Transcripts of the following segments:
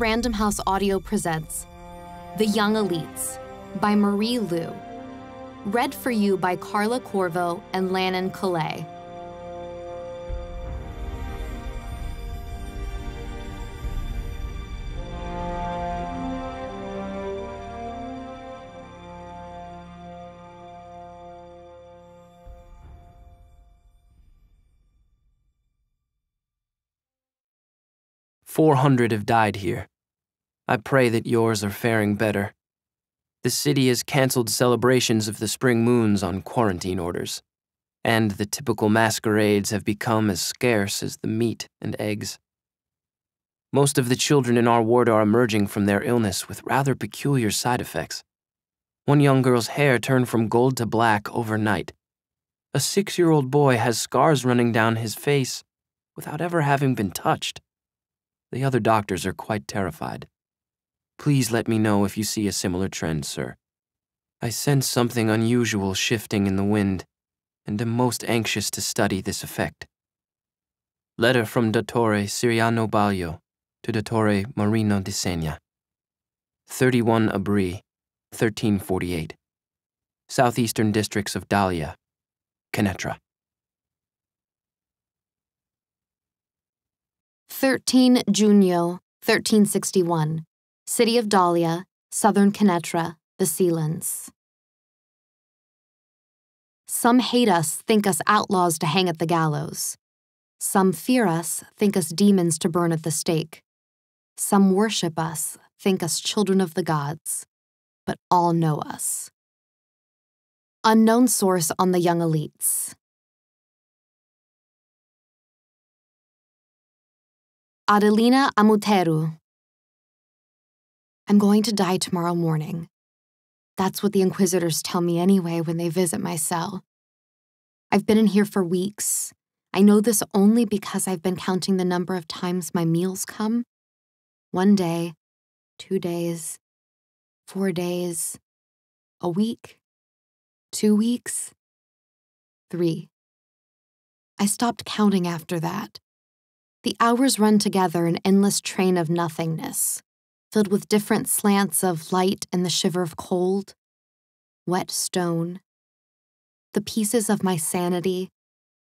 Random House Audio presents The Young Elites by Marie Lu. Read for you by Carla Corvo and Lannon Killea. Four hundred have died here. I pray that yours are faring better. The city has canceled celebrations of the spring moons on quarantine orders, and the typical masquerades have become as scarce as the meat and eggs. Most of the children in our ward are emerging from their illness with rather peculiar side effects. One young girl's hair turned from gold to black overnight. A six year old boy has scars running down his face without ever having been touched. The other doctors are quite terrified. Please let me know if you see a similar trend, sir. I sense something unusual shifting in the wind, and am most anxious to study this effect. Letter from Dottore Siriano Baglio to Dottore Marino di Segna. 31 Abri, 1348. Southeastern Districts of Dalia, Kenettra. 13 Junio, 1361. City of Dalia, Southern Kenettra, the Sealands. Some hate us, think us outlaws to hang at the gallows. Some fear us, think us demons to burn at the stake. Some worship us, think us children of the gods. But all know us. Unknown source on the young elites. Adelina Amouteru. I'm going to die tomorrow morning. That's what the Inquisitors tell me anyway when they visit my cell. I've been in here for weeks. I know this only because I've been counting the number of times my meals come. One day, two days, four days, a week, two weeks, three. I stopped counting after that. The hours run together an endless train of nothingness, filled with different slants of light and the shiver of cold, wet stone, the pieces of my sanity,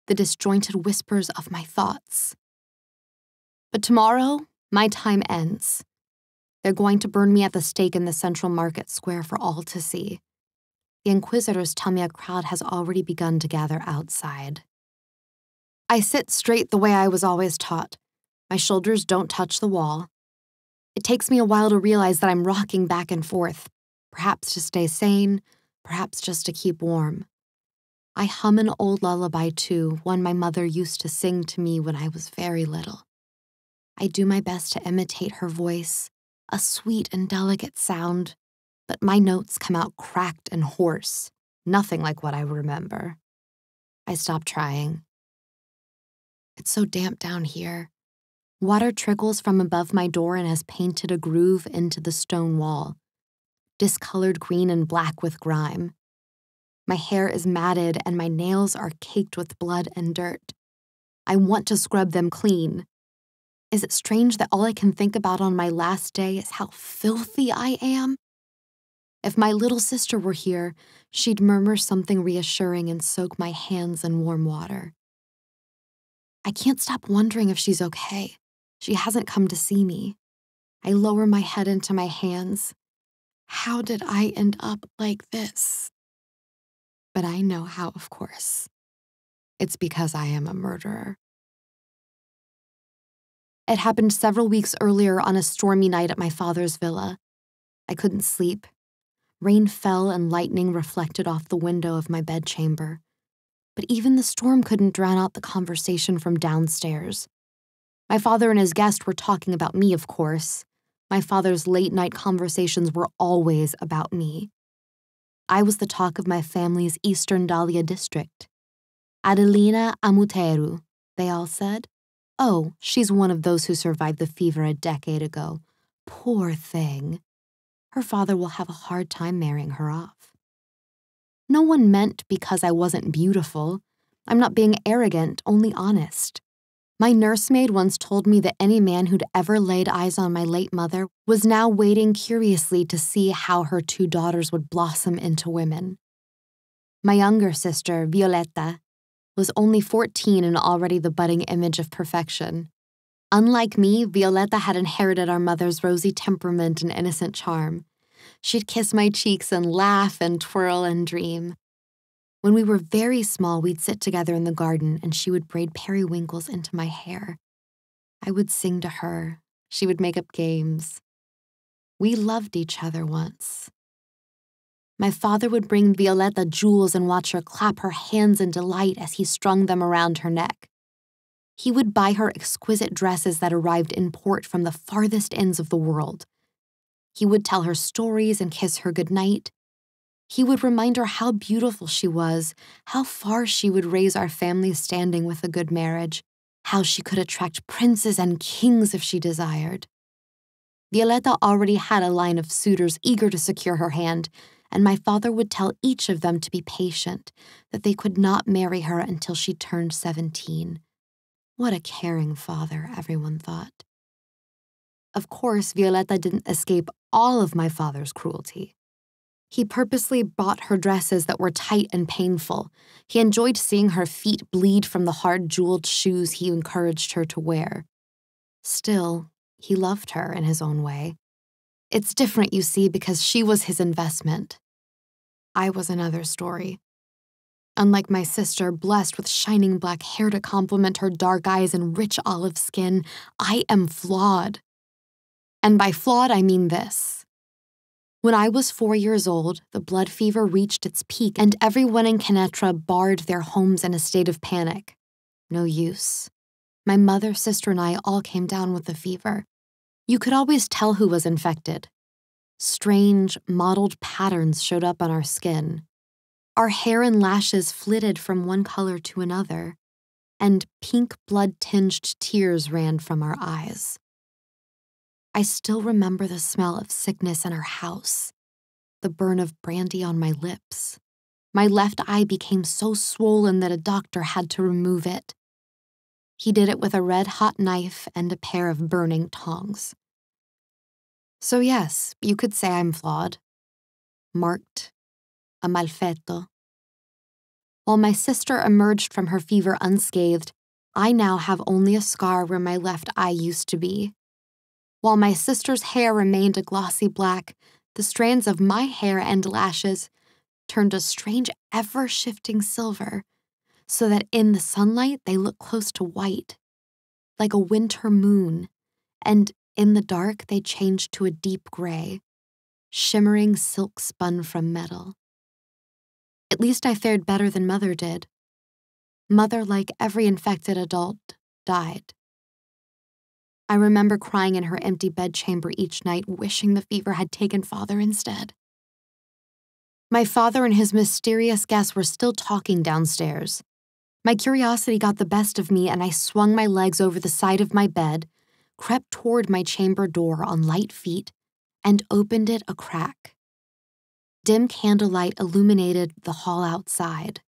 the disjointed whispers of my thoughts. But tomorrow, my time ends. They're going to burn me at the stake in the central market square for all to see. The Inquisitors tell me a crowd has already begun to gather outside. I sit straight the way I was always taught. My shoulders don't touch the wall. It takes me a while to realize that I'm rocking back and forth, perhaps to stay sane, perhaps just to keep warm. I hum an old lullaby too, one my mother used to sing to me when I was very little. I do my best to imitate her voice, a sweet and delicate sound, but my notes come out cracked and hoarse, nothing like what I remember. I stop trying. It's so damp down here. Water trickles from above my door and has painted a groove into the stone wall, discolored green and black with grime. My hair is matted and my nails are caked with blood and dirt. I want to scrub them clean. Is it strange that all I can think about on my last day is how filthy I am? If my little sister were here, she'd murmur something reassuring and soak my hands in warm water. I can't stop wondering if she's okay. She hasn't come to see me. I lower my head into my hands. How did I end up like this? But I know how, of course. It's because I am a murderer. It happened several weeks earlier on a stormy night at my father's villa. I couldn't sleep. Rain fell and lightning reflected off the window of my bedchamber but even the storm couldn't drown out the conversation from downstairs. My father and his guest were talking about me, of course. My father's late night conversations were always about me. I was the talk of my family's Eastern Dalia district. Adelina Amouteru, they all said. Oh, she's one of those who survived the fever a decade ago. Poor thing. Her father will have a hard time marrying her off. No one meant because I wasn't beautiful. I'm not being arrogant, only honest. My nursemaid once told me that any man who'd ever laid eyes on my late mother was now waiting curiously to see how her two daughters would blossom into women. My younger sister, Violetta, was only 14 and already the budding image of perfection. Unlike me, Violetta had inherited our mother's rosy temperament and innocent charm. She'd kiss my cheeks and laugh and twirl and dream. When we were very small, we'd sit together in the garden and she would braid periwinkles into my hair. I would sing to her. She would make up games. We loved each other once. My father would bring Violetta jewels and watch her clap her hands in delight as he strung them around her neck. He would buy her exquisite dresses that arrived in port from the farthest ends of the world. He would tell her stories and kiss her goodnight. He would remind her how beautiful she was, how far she would raise our family standing with a good marriage, how she could attract princes and kings if she desired. Violetta already had a line of suitors eager to secure her hand, and my father would tell each of them to be patient, that they could not marry her until she turned 17. What a caring father, everyone thought. Of course, Violetta didn't escape all of my father's cruelty. He purposely bought her dresses that were tight and painful. He enjoyed seeing her feet bleed from the hard jeweled shoes he encouraged her to wear. Still, he loved her in his own way. It's different, you see, because she was his investment. I was another story. Unlike my sister, blessed with shining black hair to complement her dark eyes and rich olive skin, I am flawed. And by flawed, I mean this. When I was four years old, the blood fever reached its peak, and everyone in Kenettra barred their homes in a state of panic. No use. My mother, sister, and I all came down with the fever. You could always tell who was infected. Strange, mottled patterns showed up on our skin. Our hair and lashes flitted from one color to another, and pink blood tinged tears ran from our eyes. I still remember the smell of sickness in our house, the burn of brandy on my lips. My left eye became so swollen that a doctor had to remove it. He did it with a red hot knife and a pair of burning tongs. So, yes, you could say I'm flawed, marked, a malfetto. While my sister emerged from her fever unscathed, I now have only a scar where my left eye used to be. While my sister's hair remained a glossy black, the strands of my hair and lashes turned a strange, ever shifting silver, so that in the sunlight they look close to white, like a winter moon, and in the dark they changed to a deep gray, shimmering silk spun from metal. At least I fared better than Mother did. Mother, like every infected adult, died. I remember crying in her empty bedchamber each night, wishing the fever had taken father instead. My father and his mysterious guests were still talking downstairs. My curiosity got the best of me, and I swung my legs over the side of my bed, crept toward my chamber door on light feet, and opened it a crack. Dim candlelight illuminated the hall outside.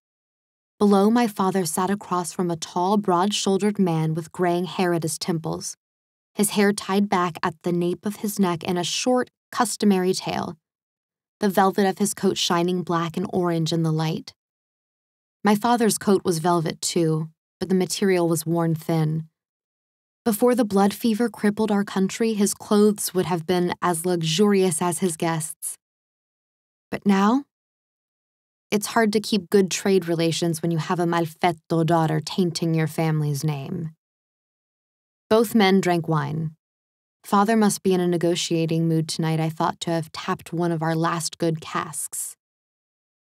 Below, my father sat across from a tall, broad shouldered man with graying hair at his temples his hair tied back at the nape of his neck in a short, customary tail, the velvet of his coat shining black and orange in the light. My father's coat was velvet too, but the material was worn thin. Before the blood fever crippled our country, his clothes would have been as luxurious as his guests. But now, it's hard to keep good trade relations when you have a malfetto daughter tainting your family's name. Both men drank wine. Father must be in a negotiating mood tonight, I thought to have tapped one of our last good casks.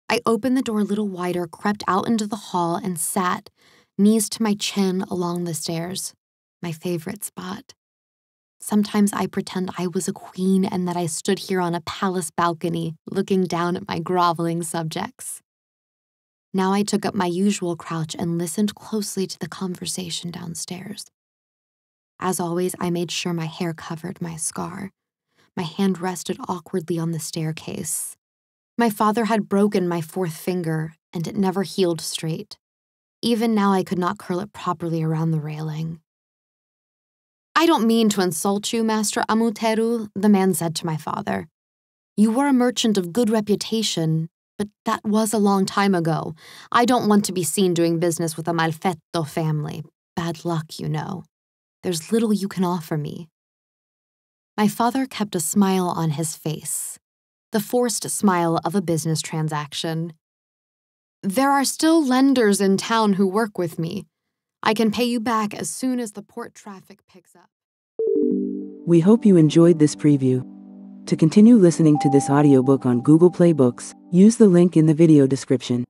I opened the door a little wider, crept out into the hall, and sat, knees to my chin, along the stairs, my favorite spot. Sometimes I pretend I was a queen and that I stood here on a palace balcony looking down at my groveling subjects. Now I took up my usual crouch and listened closely to the conversation downstairs. As always, I made sure my hair covered my scar. My hand rested awkwardly on the staircase. My father had broken my fourth finger, and it never healed straight. Even now, I could not curl it properly around the railing. I don't mean to insult you, Master Amouteru, the man said to my father. You were a merchant of good reputation, but that was a long time ago. I don't want to be seen doing business with a Malfetto family. Bad luck, you know. There's little you can offer me. My father kept a smile on his face, the forced smile of a business transaction. There are still lenders in town who work with me. I can pay you back as soon as the port traffic picks up. We hope you enjoyed this preview. To continue listening to this audiobook on Google Play Books, use the link in the video description.